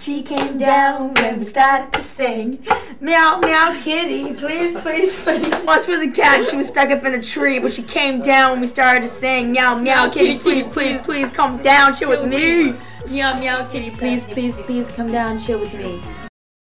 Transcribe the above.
She came down when we started to sing. Meow, meow, kitty, please, please, please. Once was a cat, she was stuck up in a tree, but she came down when we started to sing. Meow, meow, kitty, please, please, please, come down, chill with me. Meow meow kitty, please, please, please come down, chill with me.